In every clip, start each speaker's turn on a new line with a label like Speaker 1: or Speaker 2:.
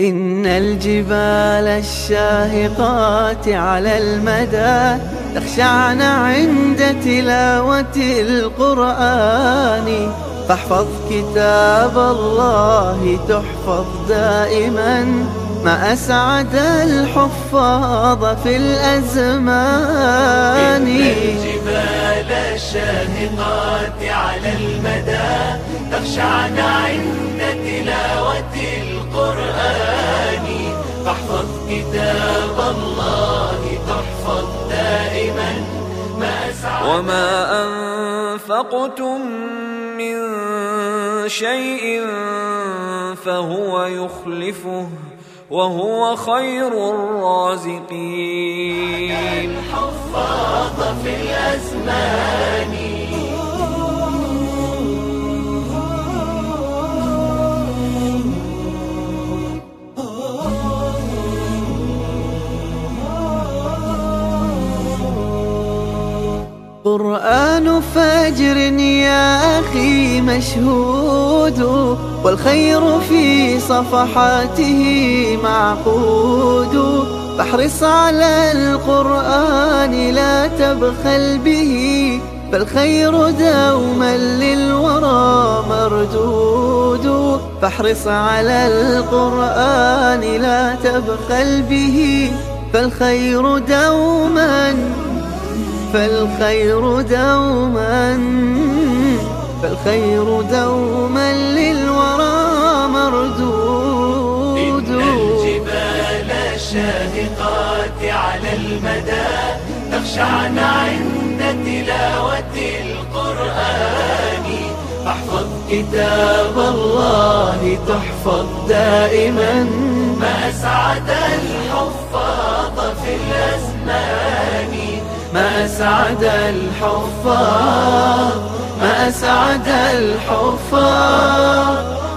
Speaker 1: إن الجبال الشاهقات على المدى تخشعن عند تلاوة القرآن. فاحفظ كتاب الله تحفظ دائما ما أسعد الحفاظ في الأزمان.
Speaker 2: إن الجبال الشاهقات على المدى تخشعن عند كتاب الله تحفظ دائما. ما أسعد
Speaker 3: وما أنفقتم من شيء فهو يخلفه وهو خير الرازقين.
Speaker 2: الحفاظ في الأزمان.
Speaker 1: قرآن فجر يا أخي مشهود والخير في صفحاته معقود. فاحرص على القرآن لا تبخل به فالخير دوما للورى مردود. فاحرص على القرآن لا تبخل به فالخير دوما فالخير دوما فالخير دوما للورى مردود.
Speaker 2: الجبال الشاهقات على المدى تخشعن عند تلاوة القرآن. فاحفظ كتاب الله تحفظ دائما ما أسعد الحفاظ. أسعد الحفاظ ما أسعد الحفاظ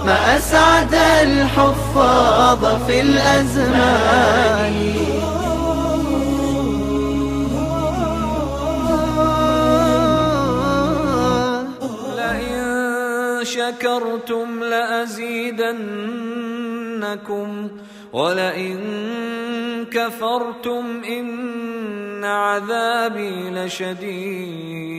Speaker 2: ما أسعد الحفاظ في الأزمان.
Speaker 3: لئن شكرتم لأزيدنكم ولئن كفرتم إن عذابي لشديد